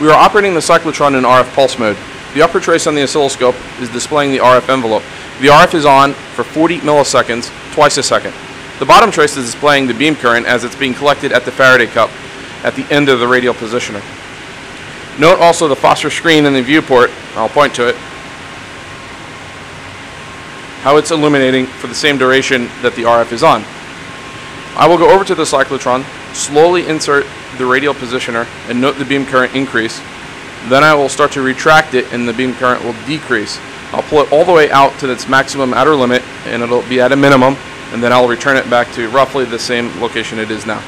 We are operating the cyclotron in RF pulse mode. The upper trace on the oscilloscope is displaying the RF envelope. The RF is on for 40 milliseconds, twice a second. The bottom trace is displaying the beam current as it's being collected at the Faraday cup at the end of the radial positioner. Note also the phosphor screen in the viewport, I'll point to it, how it's illuminating for the same duration that the RF is on. I will go over to the cyclotron, slowly insert the radial positioner, and note the beam current increase. Then I will start to retract it and the beam current will decrease. I'll pull it all the way out to its maximum outer limit and it'll be at a minimum and then I'll return it back to roughly the same location it is now.